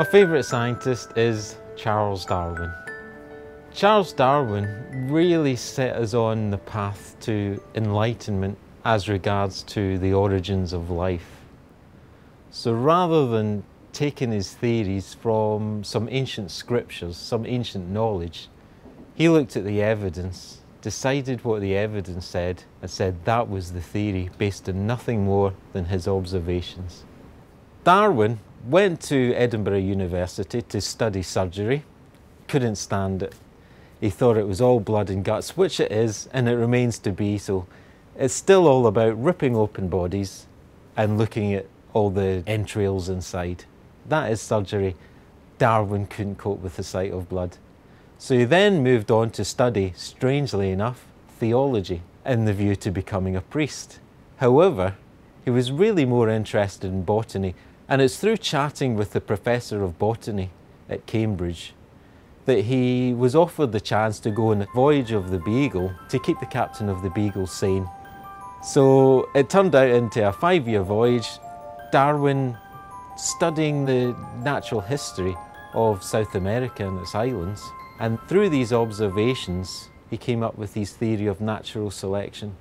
My favourite scientist is Charles Darwin. Charles Darwin really set us on the path to enlightenment as regards to the origins of life. So rather than taking his theories from some ancient scriptures, some ancient knowledge, he looked at the evidence, decided what the evidence said, and said that was the theory based on nothing more than his observations. Darwin went to Edinburgh University to study surgery, couldn't stand it. He thought it was all blood and guts, which it is, and it remains to be so. It's still all about ripping open bodies and looking at all the entrails inside. That is surgery. Darwin couldn't cope with the sight of blood. So he then moved on to study, strangely enough, theology in the view to becoming a priest. However, he was really more interested in botany, and it's through chatting with the professor of botany at Cambridge that he was offered the chance to go on a voyage of the Beagle to keep the captain of the Beagle sane. So it turned out into a five-year voyage Darwin studying the natural history of South America and its islands. And through these observations, he came up with his theory of natural selection,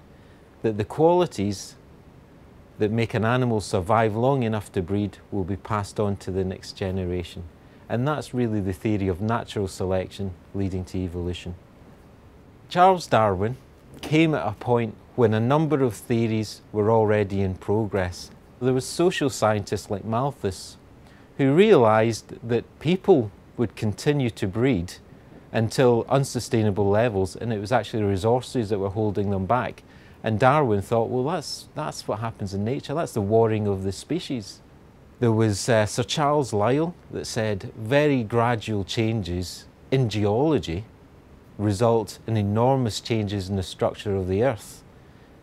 that the qualities that make an animal survive long enough to breed will be passed on to the next generation. And that's really the theory of natural selection leading to evolution. Charles Darwin came at a point when a number of theories were already in progress there was social scientists like Malthus who realised that people would continue to breed until unsustainable levels and it was actually resources that were holding them back. And Darwin thought, well, that's, that's what happens in nature. That's the warring of the species. There was uh, Sir Charles Lyell that said very gradual changes in geology result in enormous changes in the structure of the earth.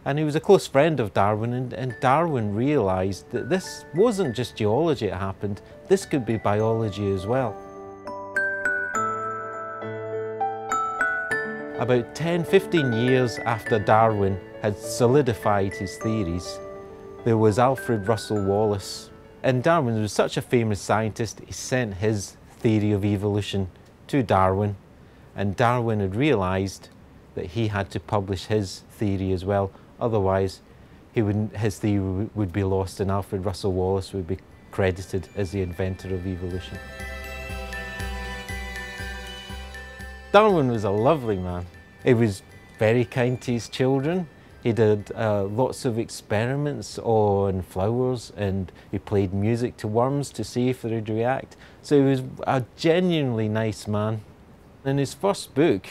And he was a close friend of Darwin, and, and Darwin realised that this wasn't just geology that happened, this could be biology as well. About 10, 15 years after Darwin had solidified his theories, there was Alfred Russel Wallace. And Darwin was such a famous scientist, he sent his theory of evolution to Darwin. And Darwin had realised that he had to publish his theory as well, Otherwise, he his theory would be lost and Alfred Russel Wallace would be credited as the inventor of evolution. Darwin was a lovely man. He was very kind to his children. He did uh, lots of experiments on flowers and he played music to worms to see if they'd react. So he was a genuinely nice man. In his first book,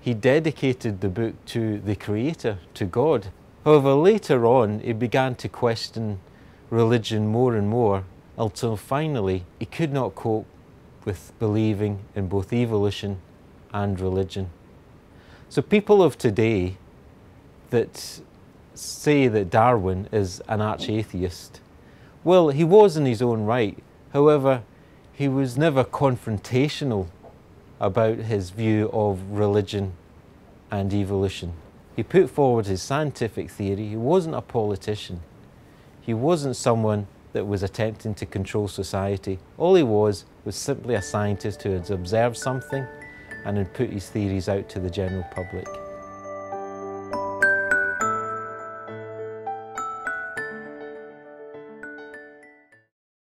he dedicated the book to the Creator, to God. However, later on, he began to question religion more and more until finally he could not cope with believing in both evolution and religion. So, people of today that say that Darwin is an arch atheist, well, he was in his own right. However, he was never confrontational about his view of religion and evolution. He put forward his scientific theory. He wasn't a politician. He wasn't someone that was attempting to control society. All he was was simply a scientist who had observed something and had put his theories out to the general public.